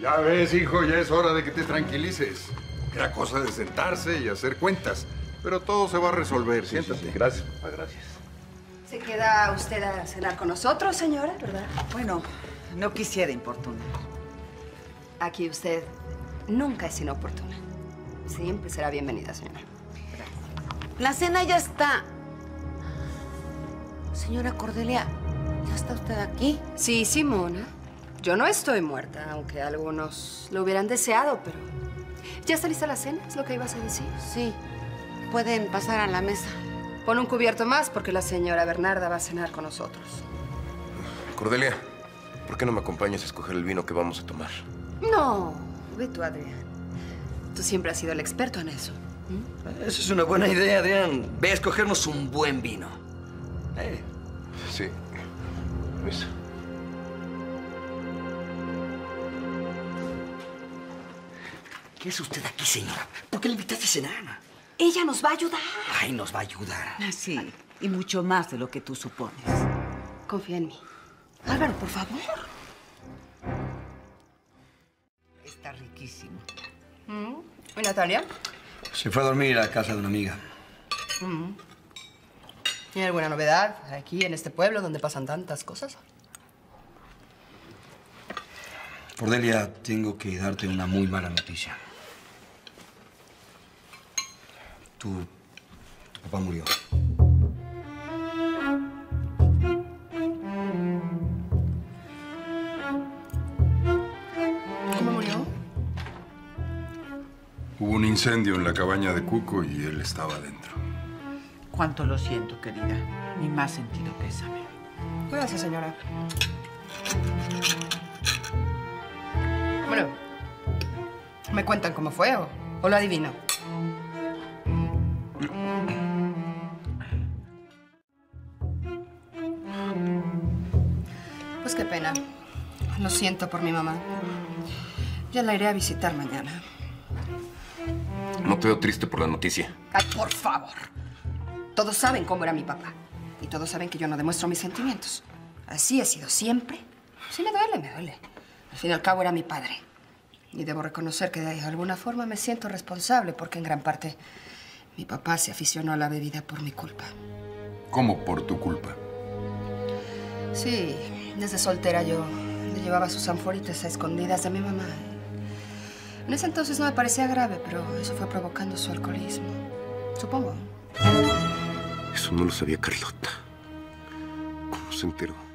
Ya ves, hijo, ya es hora de que te tranquilices. Era cosa de sentarse y hacer cuentas. Pero todo se va a resolver. Siéntate. Gracias, papá, gracias. ¿Se queda usted a cenar con nosotros, señora, verdad? Bueno, no quisiera importunar. Aquí usted nunca es inoportuna. Siempre será bienvenida, señora. La cena ya está. Señora Cordelia, ¿ya está usted aquí? Sí, Simona. Yo no estoy muerta, aunque algunos lo hubieran deseado, pero... ¿Ya está lista la cena? ¿Es lo que ibas a decir? Sí. Pueden pasar a la mesa. Pon un cubierto más porque la señora Bernarda va a cenar con nosotros. Cordelia, ¿por qué no me acompañas a escoger el vino que vamos a tomar? No, ve tú, Adrián. Tú siempre has sido el experto en eso. Esa es una buena idea, Adrián. Ve a escogernos un buen vino. Eh, Sí. Luis. ¿Qué hace usted aquí, señora? ¿Por qué le invitaste a cenar? Ella nos va a ayudar. Ay, nos va a ayudar. Ah, Sí, y mucho más de lo que tú supones. Confía en mí. Álvaro, por favor. Está riquísimo. ¿Y Natalia? Se fue a dormir a casa de una amiga. ¿Tiene alguna novedad aquí en este pueblo donde pasan tantas cosas? Cordelia, tengo que darte una muy mala noticia. Tu, tu papá murió. ¿Cómo murió? Hubo un incendio en la cabaña de Cuco y él estaba dentro. Cuánto lo siento, querida. Mi más sentido pésame. Gracias, señora. Bueno, ¿me cuentan cómo fue o, o lo adivino? Pues qué pena. Lo siento por mi mamá. Ya la iré a visitar mañana. No te veo triste por la noticia. Ay, por favor. Todos saben cómo era mi papá. Y todos saben que yo no demuestro mis sentimientos. Así he sido siempre. Sí me duele, me duele. Al fin y al cabo era mi padre. Y debo reconocer que de alguna forma me siento responsable porque en gran parte mi papá se aficionó a la bebida por mi culpa. ¿Cómo por tu culpa? Sí, desde soltera yo le llevaba sus anforitas a escondidas de mi mamá. En ese entonces no me parecía grave, pero eso fue provocando su alcoholismo. Supongo. Eso no lo sabía Carlota. ¿Cómo se enteró?